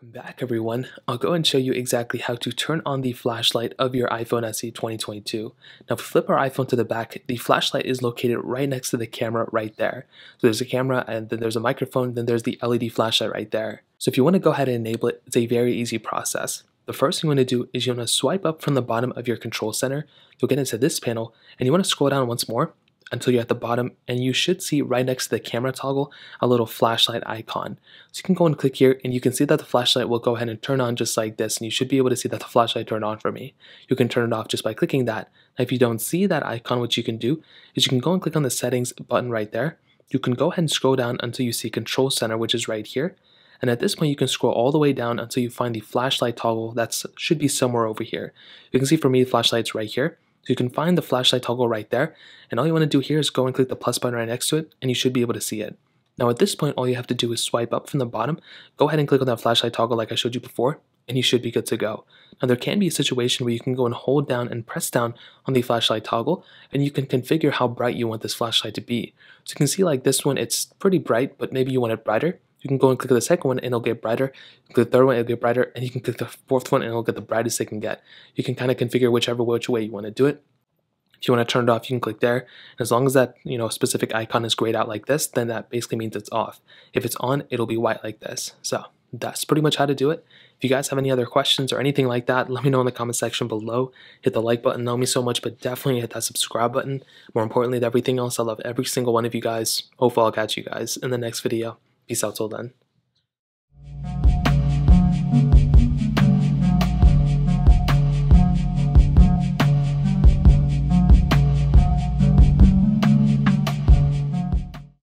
Welcome back everyone. I'll go and show you exactly how to turn on the flashlight of your iPhone SE 2022. Now if we flip our iPhone to the back, the flashlight is located right next to the camera right there. So there's a camera and then there's a microphone, then there's the LED flashlight right there. So if you want to go ahead and enable it, it's a very easy process. The first thing you want to do is you want to swipe up from the bottom of your control center. You'll get into this panel and you want to scroll down once more until you're at the bottom and you should see right next to the camera toggle a little flashlight icon. So you can go and click here and you can see that the flashlight will go ahead and turn on just like this and you should be able to see that the flashlight turned on for me. You can turn it off just by clicking that. Now if you don't see that icon what you can do is you can go and click on the settings button right there. You can go ahead and scroll down until you see control center which is right here. And at this point, you can scroll all the way down until you find the flashlight toggle that should be somewhere over here. You can see for me, the flashlight's right here. So you can find the flashlight toggle right there, and all you want to do here is go and click the plus button right next to it, and you should be able to see it. Now at this point, all you have to do is swipe up from the bottom, go ahead and click on that flashlight toggle like I showed you before, and you should be good to go. Now there can be a situation where you can go and hold down and press down on the flashlight toggle, and you can configure how bright you want this flashlight to be. So you can see like this one, it's pretty bright, but maybe you want it brighter you can go and click the second one and it'll get brighter. Click the third one, it'll get brighter, and you can click the fourth one and it'll get the brightest it can get. You can kind of configure whichever which way you want to do it. If you want to turn it off, you can click there. And as long as that you know specific icon is grayed out like this, then that basically means it's off. If it's on, it'll be white like this. So that's pretty much how to do it. If you guys have any other questions or anything like that, let me know in the comment section below. Hit the like button, know me so much, but definitely hit that subscribe button. More importantly than everything else, I love every single one of you guys. Hopefully I'll catch you guys in the next video. Peace out till then.